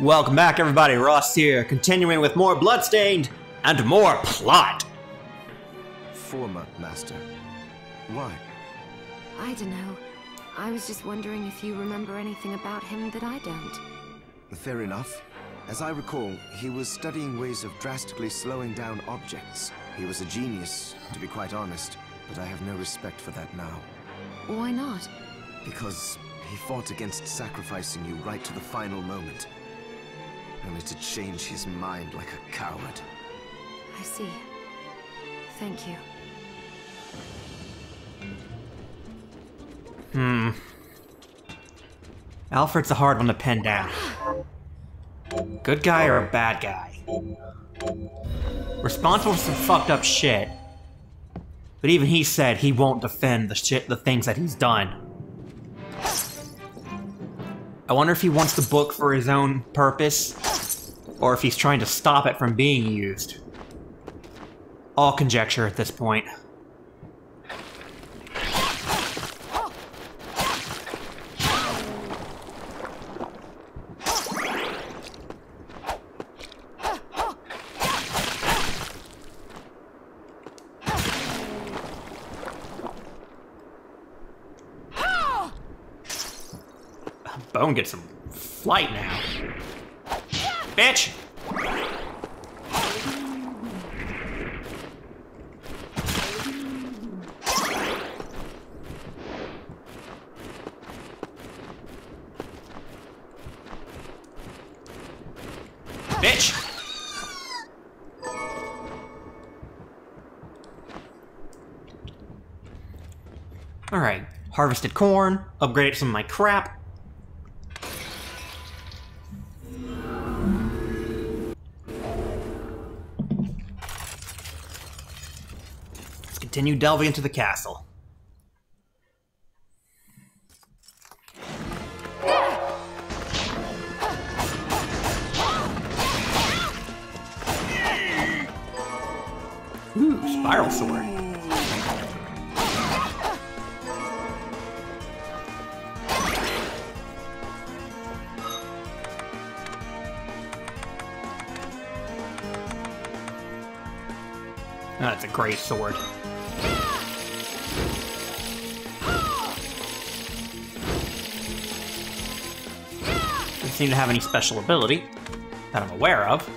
Welcome back, everybody. Ross here, continuing with more Bloodstained and more plot. Former master. Why? I don't know. I was just wondering if you remember anything about him that I don't. Fair enough. As I recall, he was studying ways of drastically slowing down objects. He was a genius, to be quite honest, but I have no respect for that now. Why not? Because he fought against sacrificing you right to the final moment. Only to change his mind like a coward. I see. Thank you. Hmm. Alfred's a hard one to pin down. Good guy or a bad guy? Responsible for some fucked up shit. But even he said he won't defend the shit, the things that he's done. I wonder if he wants the book for his own purpose, or if he's trying to stop it from being used. All conjecture at this point. Bone gets some flight now. Bitch! Bitch! Alright, harvested corn, upgraded some of my crap, continue delving into the castle. Ooh, spiral sword. That's a great sword. Seem to have any special ability that I'm aware of.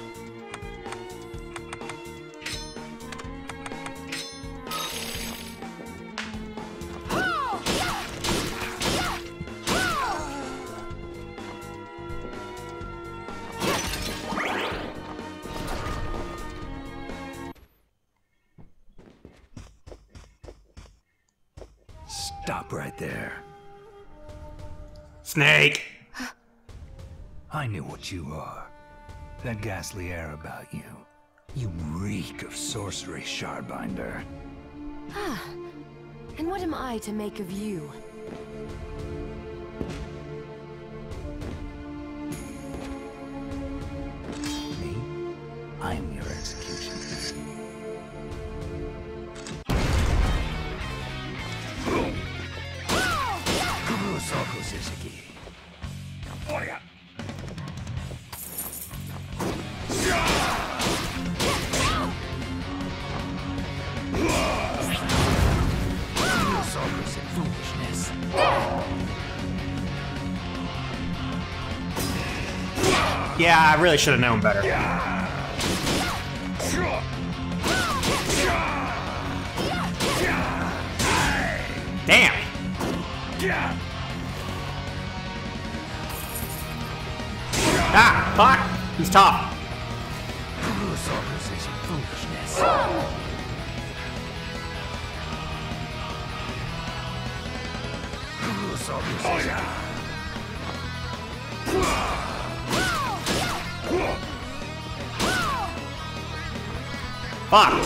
Stop right there. Snake! I knew what you are. That ghastly air about you. You reek of sorcery, Shardbinder. Ah. And what am I to make of you? Yeah, I really should have known better. Damn! Ah, fuck! He's tough. Fuck!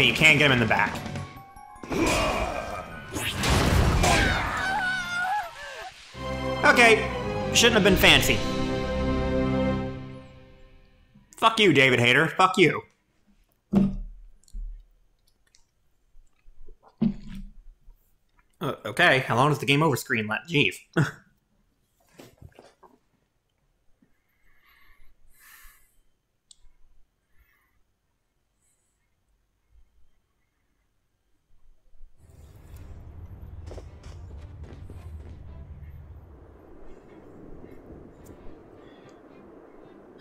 Okay, you can't get him in the back. Okay, shouldn't have been fancy. Fuck you, David Hayter. Fuck you. Uh, okay, how long does the game over screen let? Jeez.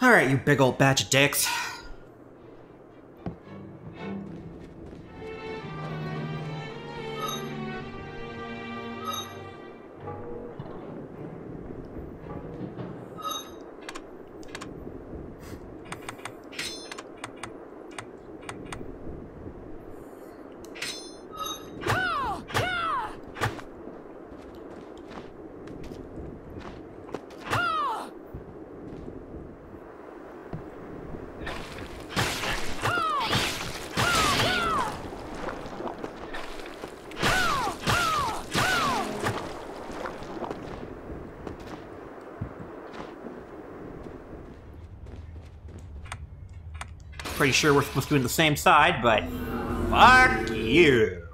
Alright, you big old batch of dicks. Pretty sure we're supposed to be on the same side, but fuck you.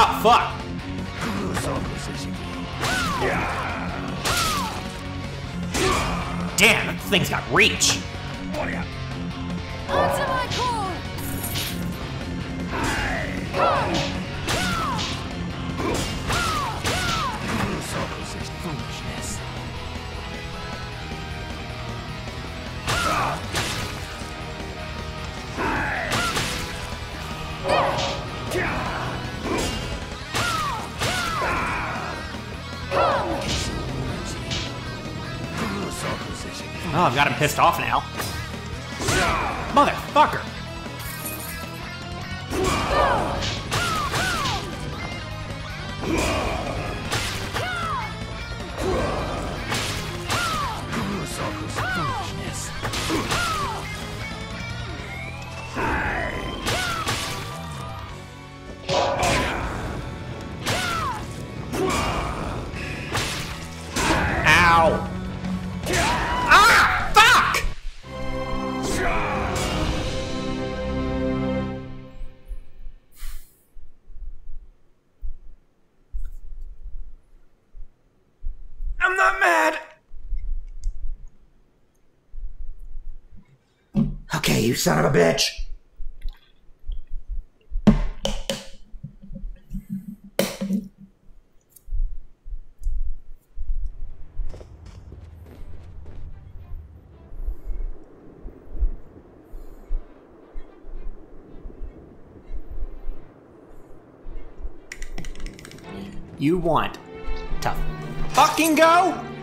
Ah, fuck. Damn, that thing's got reach. Pissed off now. You son of a bitch. You want to fucking go?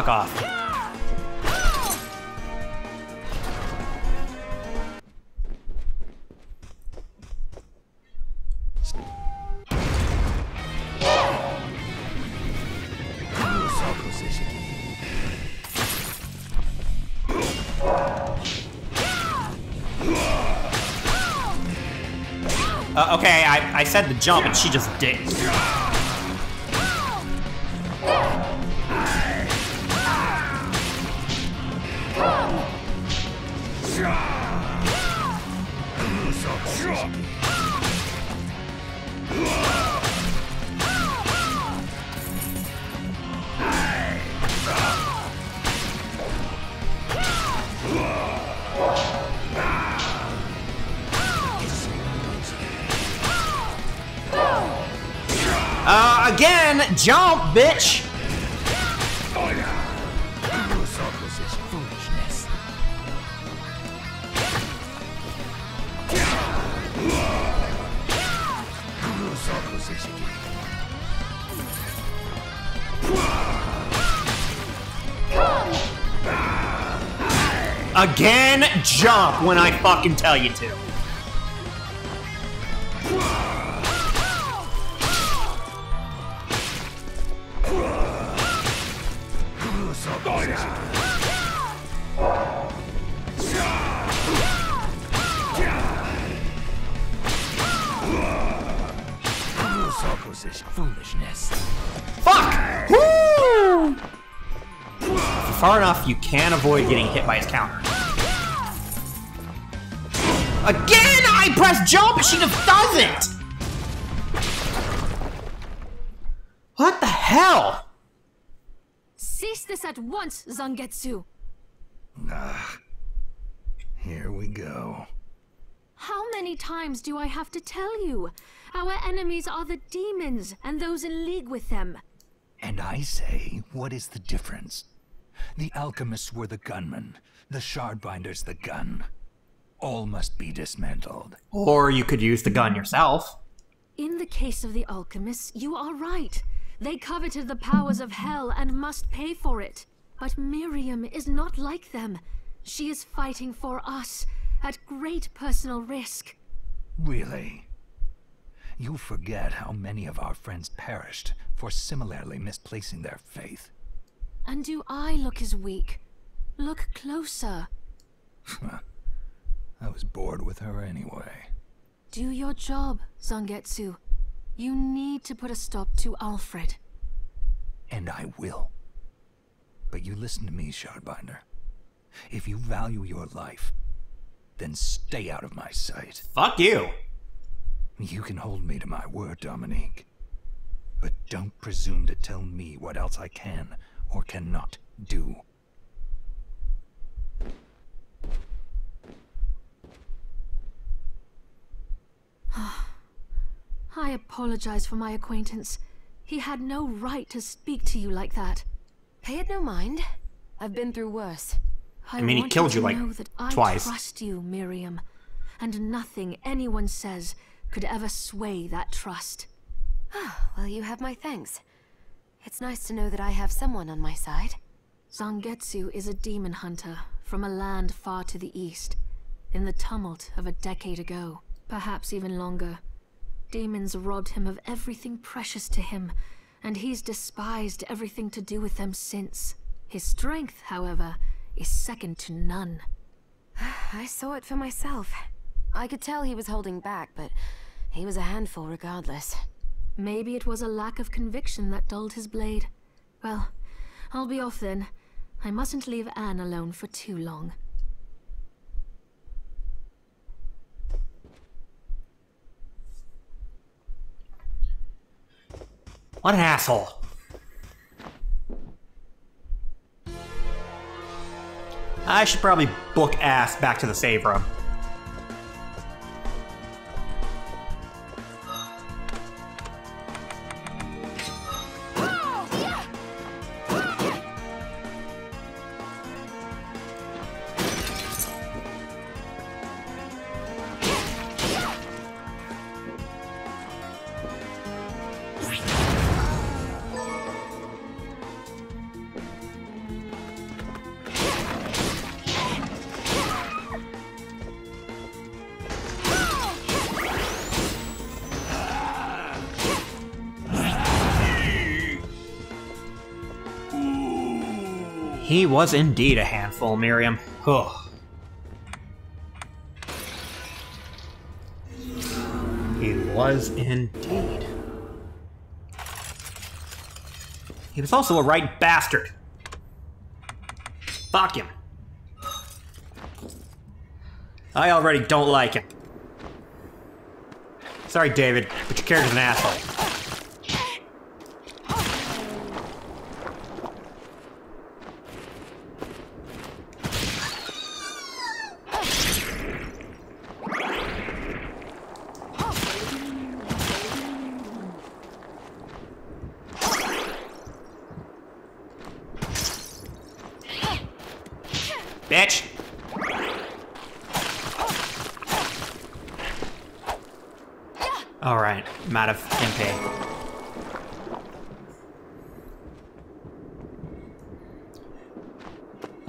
Fuck off. Uh, okay, I, I said the jump and she just did. Uh, again, jump, bitch! Again, jump when I fucking tell you to. Foolishness. Fuck! Woo! If you're far enough, you can avoid getting hit by his counter. Again, I press jump and she just doesn't! What the hell? Cease this at once, Zangetsu! Ah. Here we go. How many times do I have to tell you? Our enemies are the demons and those in league with them. And I say, what is the difference? The alchemists were the gunmen, the shardbinders the gun. All must be dismantled. Or you could use the gun yourself. In the case of the alchemists, you are right. They coveted the powers of hell and must pay for it. But Miriam is not like them. She is fighting for us, at great personal risk. Really? You forget how many of our friends perished for similarly misplacing their faith. And do I look as weak? Look closer. I was bored with her anyway. Do your job, Zangetsu. You need to put a stop to Alfred. And I will. But you listen to me, Shardbinder. If you value your life, then stay out of my sight. Fuck you. You can hold me to my word, Dominique. But don't presume to tell me what else I can or cannot do. Ah, I apologize for my acquaintance. He had no right to speak to you like that. Pay it no mind. I've been through worse. I, mean, he want killed you you, to like, know that I twice. trust you, Miriam, and nothing anyone says could ever sway that trust. Ah, well, you have my thanks. It's nice to know that I have someone on my side. Zangetsu is a demon hunter from a land far to the east, in the tumult of a decade ago, perhaps even longer. Demons robbed him of everything precious to him, and he's despised everything to do with them since. His strength, however, is second to none. I saw it for myself. I could tell he was holding back, but he was a handful regardless. Maybe it was a lack of conviction that dulled his blade. Well, I'll be off then. I mustn't leave Anne alone for too long. What an asshole. I should probably book ass back to the save room. Was indeed a handful, Miriam. Ugh. He was indeed. He was also a right bastard. Fuck him. I already don't like him. Sorry, David, but your character's an asshole. Bitch! Alright, I'm out of MP.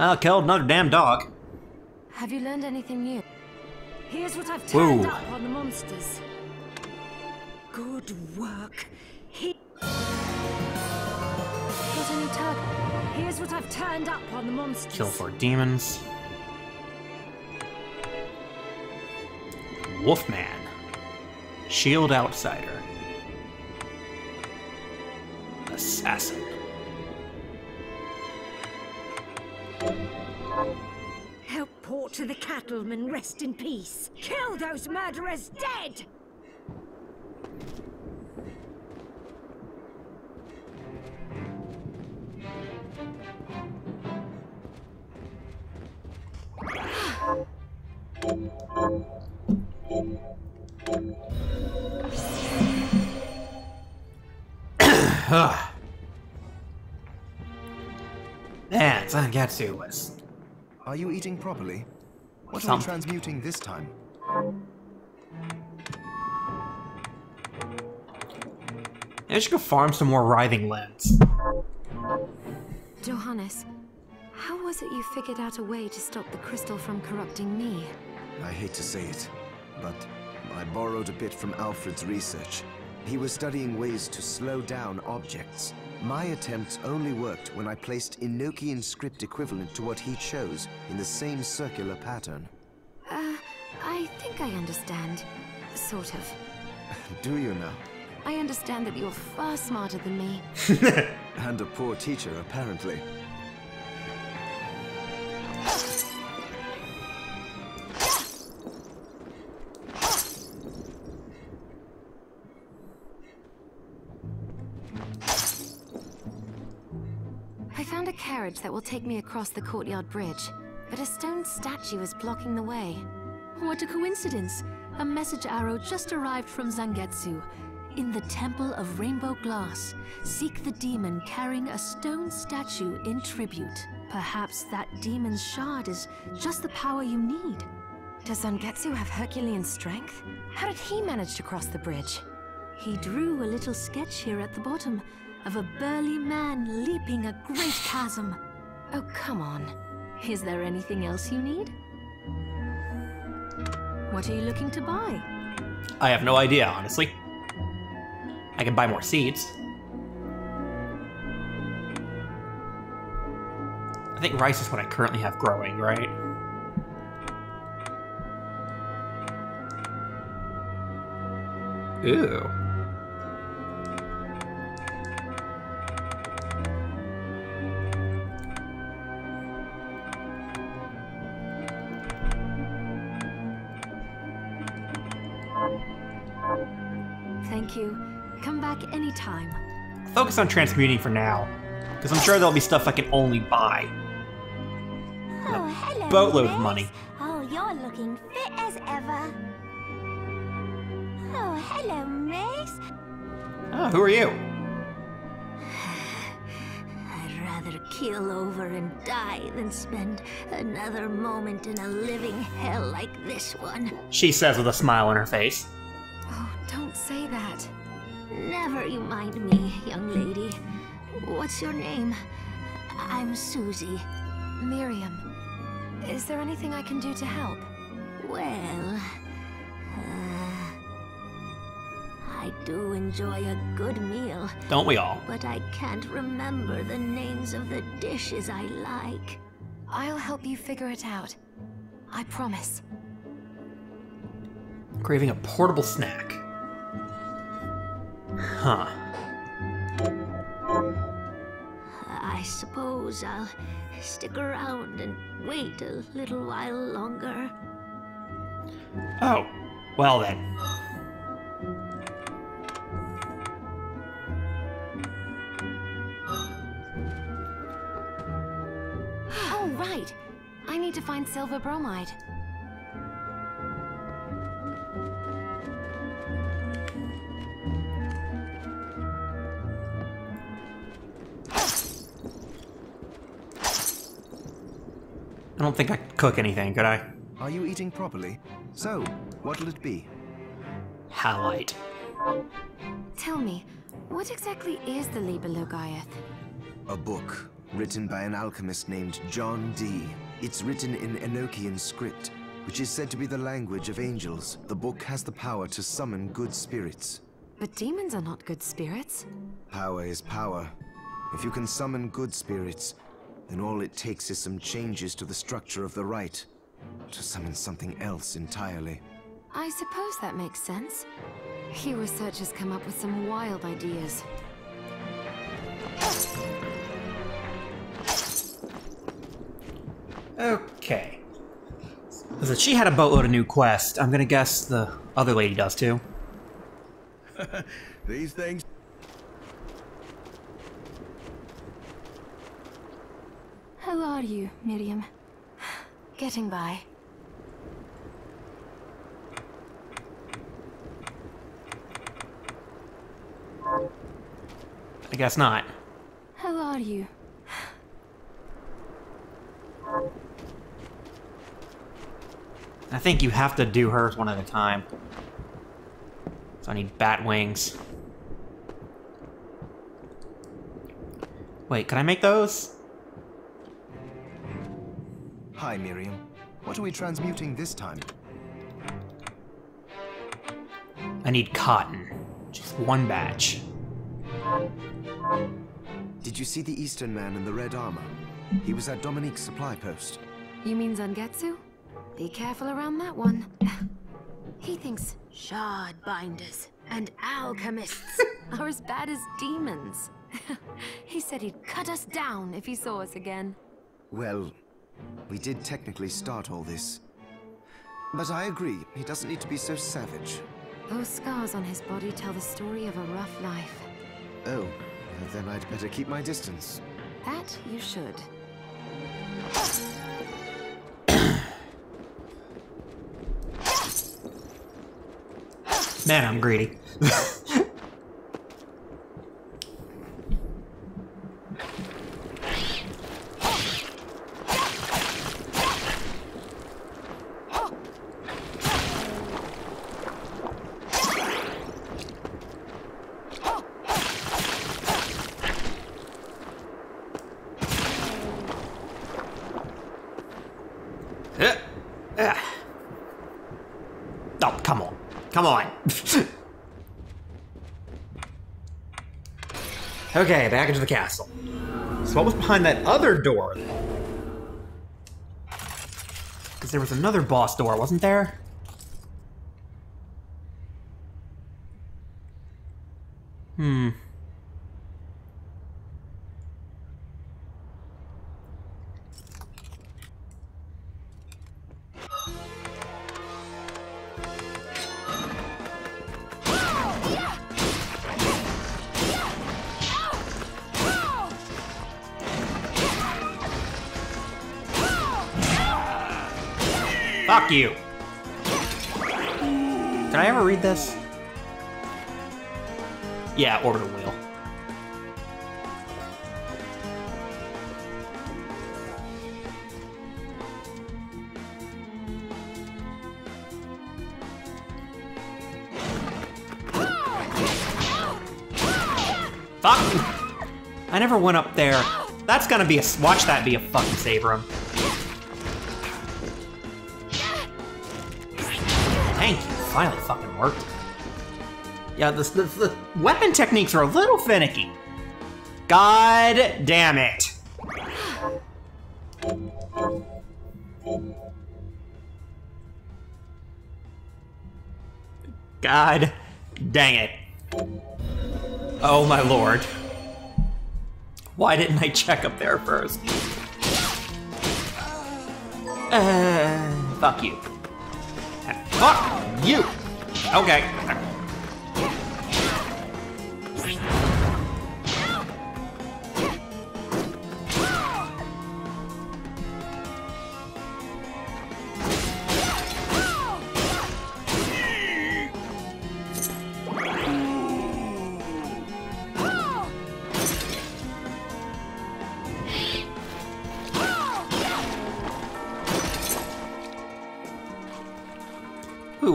Well, killed another damn dog. Have you learned anything new? Here's what I've turned Whoa. up on the monsters. Good work. He Got any target? Here's what I've turned up on the monsters. Kill four demons. Wolfman. Shield Outsider. Assassin. Help to the cattlemen rest in peace. Kill those murderers dead! Man, Zangetsu was. Are you eating properly? What are we transmuting this time? I should go farm some more writhing lands. Johannes, how was it you figured out a way to stop the crystal from corrupting me? I hate to say it, but I borrowed a bit from Alfred's research. He was studying ways to slow down objects. My attempts only worked when I placed Enochian script equivalent to what he chose in the same circular pattern. Uh, I think I understand. Sort of. Do you now? I understand that you're far smarter than me. And a poor teacher, apparently. Found a carriage that will take me across the courtyard bridge, but a stone statue is blocking the way. What a coincidence! A message arrow just arrived from Zangetsu. In the Temple of Rainbow Glass, seek the demon carrying a stone statue in tribute. Perhaps that demon's shard is just the power you need. Does Zangetsu have Herculean strength? How did he manage to cross the bridge? He drew a little sketch here at the bottom of a burly man leaping a great chasm. Oh, come on. Is there anything else you need? What are you looking to buy? I have no idea, honestly. I can buy more seeds. I think rice is what I currently have growing, right? Ew. Focus on transmuting for now, because I'm sure there'll be stuff I can only buy. Oh, hello boatload of money. Oh, you're looking fit as ever. Oh, hello, miss. Oh, who are you? I'd rather keel over and die than spend another moment in a living hell like this one. She says with a smile on her face. Never you mind me, young lady. What's your name? I'm Susie. Miriam, is there anything I can do to help? Well, uh, I do enjoy a good meal, Don't we all? but I can't remember the names of the dishes I like. I'll help you figure it out. I promise. Craving a portable snack. Huh. I suppose I'll stick around and wait a little while longer. Oh, well then. Oh, right. I need to find silver bromide. I don't think I could cook anything, could I? Are you eating properly? So, what'll it be? Halite. Tell me, what exactly is the Liber Logaeth? A book written by an alchemist named John Dee. It's written in Enochian script, which is said to be the language of angels. The book has the power to summon good spirits. But demons are not good spirits. Power is power. If you can summon good spirits, then all it takes is some changes to the structure of the rite to summon something else entirely. I suppose that makes sense. You researchers come up with some wild ideas. Okay. So she had a boatload of new quests. I'm gonna guess the other lady does too. These things. How are you, Miriam? Getting by. I guess not. How are you? I think you have to do hers one at a time. So I need bat wings. Wait, can I make those? Hi, Miriam. What are we transmuting this time? I need cotton. Just one batch. Did you see the Eastern man in the red armor? He was at Dominique's supply post. You mean Zangetsu? Be careful around that one. he thinks shard binders and alchemists are as bad as demons. he said he'd cut us down if he saw us again. Well, we did technically start all this. But I agree, he doesn't need to be so savage. Those scars on his body tell the story of a rough life. Oh, then I'd better keep my distance. That you should. Man, I'm greedy. Oh, come on. Come on. okay, back into the castle. So what was behind that other door? Because there was another boss door, wasn't there? Hmm. You. Did I ever read this? Yeah, orbital wheel. Fuck! I never went up there. That's gonna be a- watch that be a fucking save room. Finally fucking worked. Yeah, the, the, the weapon techniques are a little finicky. God damn it. God dang it. Oh my lord. Why didn't I check up there first? Uh, fuck you. Fuck you! Okay.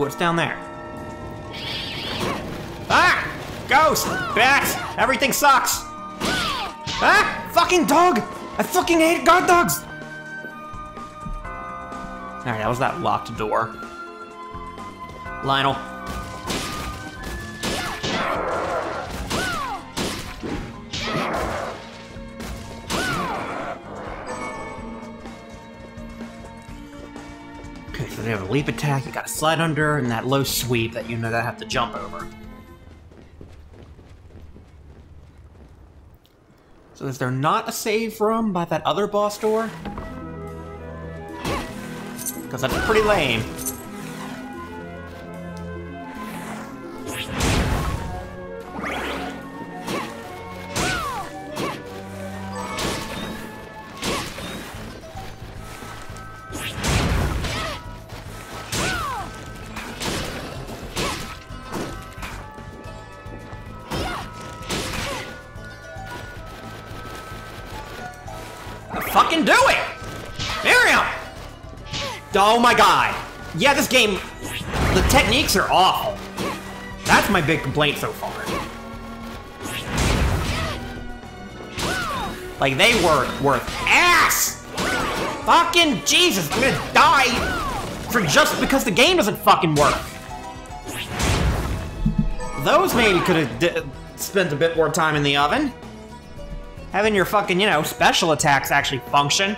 What's down there? Ah! Ghost! Bats! Everything sucks! Ah! Fucking dog! I fucking hate guard dogs! Alright, that was that locked door. Lionel. They have a leap attack, you gotta slide under, and that low sweep that you know that I have to jump over. So is there not a save room by that other boss door? Because that's pretty lame. Oh my god. Yeah, this game, the techniques are awful. That's my big complaint so far. Like, they were worth ass! Fucking Jesus, I'm gonna die for just because the game doesn't fucking work. Those maybe could have spent a bit more time in the oven. Having your fucking, you know, special attacks actually function.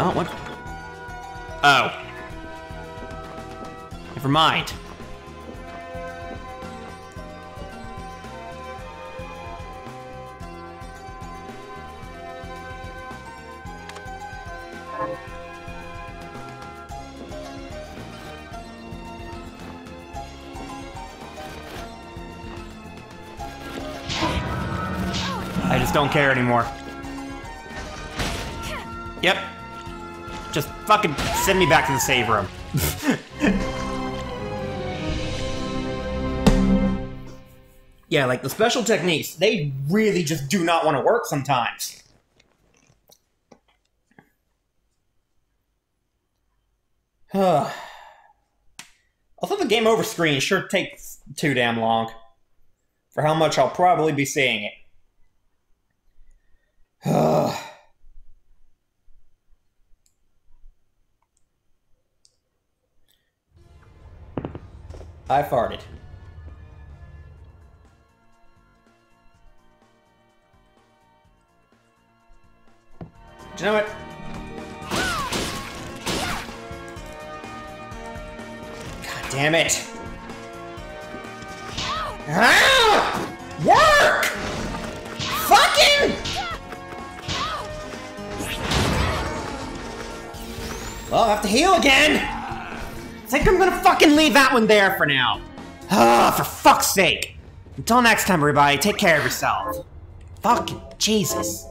Oh, what? Oh. Never mind. I just don't care anymore. Yep. Just fucking send me back to the save room. yeah, like the special techniques, they really just do not want to work sometimes. Although the game over screen sure takes too damn long. For how much I'll probably be seeing it. I farted. Do you know what? God damn it. Ah! Work! Fucking! Well, I have to heal again! I think I'm gonna fucking leave that one there for now. Ah, for fuck's sake. Until next time, everybody, take care of yourself. Fucking Jesus.